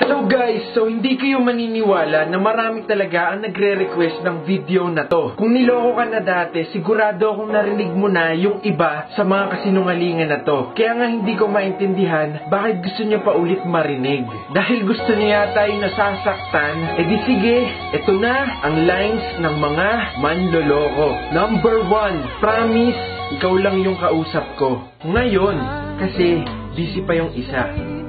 Hello guys! So hindi kayo maniniwala na marami talaga ang nagre-request ng video na to. Kung niloko ka na dati, sigurado akong narinig mo na yung iba sa mga kasinungalingan na to. Kaya nga hindi ko maintindihan bakit gusto niyo pa ulit marinig. Dahil gusto niya yata yung nasasaktan, edi sige, eto na ang lines ng mga manloloko. Number one, promise, ikaw lang yung kausap ko. Ngayon, kasi busy pa yung isa.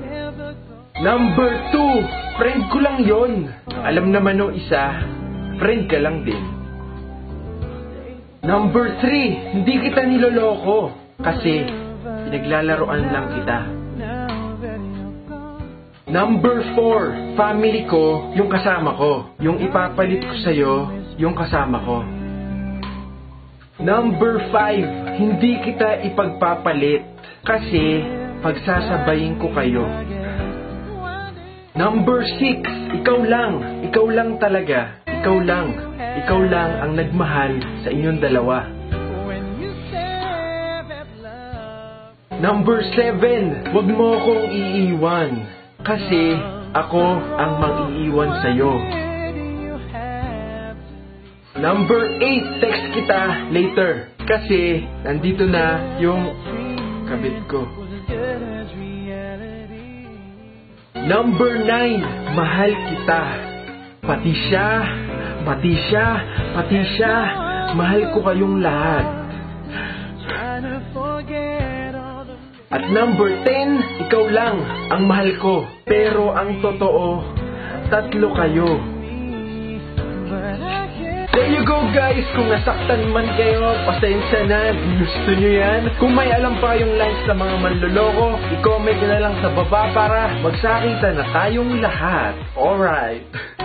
Number two, friend ko lang yon. Alam naman nung isa, friend ka lang din. Number three, hindi kita niloloko. Kasi, pinaglalaroan lang kita. Number four, family ko, yung kasama ko. Yung ipapalit ko sa'yo, yung kasama ko. Number five, hindi kita ipagpapalit. Kasi, pagsasabayin ko kayo. Number six, ikaw lang. Ikaw lang talaga. Ikaw lang. Ikaw lang ang nagmahal sa inyong dalawa. Number seven, wag mo akong iiwan. Kasi ako ang mag-iiwan sa'yo. Number eight, text kita later. Kasi nandito na yung kabit ko. Number 9, mahal kita. Pati siya, pati siya, pati siya, mahal ko kayong lahat. At number 10, ikaw lang ang mahal ko. Pero ang totoo, tatlo kayo. Guys! Kung nasaktan man kayo, pasensya na. Gusto nyo yan? Kung may alam pa yung lines ng mga manloloko, i-comment na lang sa baba para magsakita na tayong lahat. Alright.